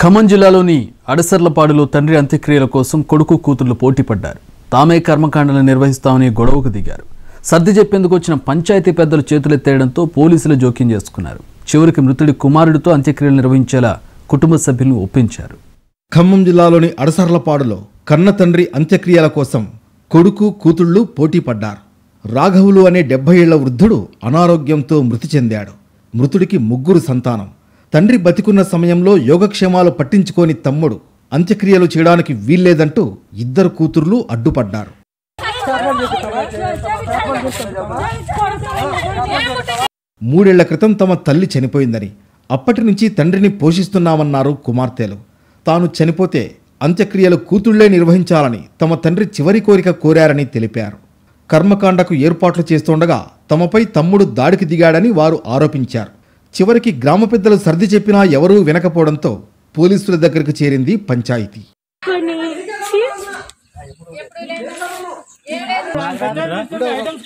ఖమ్మం జిల్లాలోని అడసర్లపాడులో తండ్రి అంత్యక్రియల కోసం కొడుకు కూతుర్లు పోటీపడ్డారు. తామే కర్మకాండలు నిర్వహిస్తామని గొడవకు దిగారు. సర్ది చెప్పేందుకు వచ్చిన పంచాయతీ పెద్దలు చేతులెత్తేయడంతో పోలీసులు జోక్యం చేసుకున్నారు. చివరికి మృతుడి కుమారుడితో అంత్యక్రియలు నిర్వహించేలా కుటుంబ సభ్యులను ఒప్పించారు. ఖమ్మం జిల్లాలోని అడసర్లపాడులో కన్న తండ్రి అంత్యక్రియల కోసం కొడుకు కూతుళ్ళు పోటీపడ్డారు. రాఘవులు అనే డెబ్బై ఏళ్ళ వృద్ధుడు అనారోగ్యంతో మృతి చెందాడు. మృతుడికి ముగ్గురు సంతానం. తండ్రి బతికున్న సమయంలో యోగక్షేమాలు పట్టించుకోని తమ్ముడు. అంత్యక్రియలు చేయడానికి వీల్లేదంటూ ఇద్దరు కూతుర్లు అడ్డుపడ్డారు. మూడేళ్ళ క్రితం తమ తల్లి చనిపోయిందని అప్పటి నుంచి తండ్రిని పోషిస్తున్నామన్నారు కుమార్తెలు. తాను చనిపోతే అంత్యక్రియలు కూతుళ్ళే నిర్వహించాలని తమ తండ్రి చివరి కోరిక కోరారని తెలిపారు. కర్మకాండకు ఏర్పాట్లు చేస్తుండగా తమపై తమ్ముడు దాడికి దిగాడని వారు ఆరోపించారు. చివరికి గ్రామ పెద్దలు సర్ది చెప్పినా ఎవరూ వినకపోవడంతో పోలీసుల దగ్గరకు చేరింది పంచాయతీ. చివరికి రంగ ప్రవేశం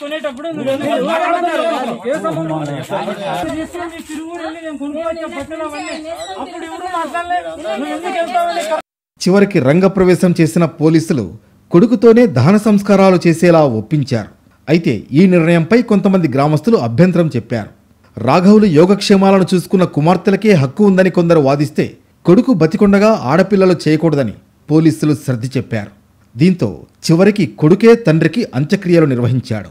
చివరికి రంగప్రవేశం చేసిన పోలీసులు కొడుకుతోనే దహన సంస్కారాలు చేసేలా ఒప్పించారు. అయితే ఈ నిర్ణయంపై కొంతమంది గ్రామస్తులు అభ్యంతరం చెప్పారు. రాఘవులు యోగక్షేమాలను చూసుకున్న కుమార్తెలకే హక్కు ఉందని కొందరు వాదిస్తే కొడుకు బతికొండగా ఆడపిల్లలు చేయకూడదని పోలీసులు సర్ది చెప్పారు. దీంతో చివరికి కొడుకే తండ్రికి అంత్యక్రియలు నిర్వహించాడు.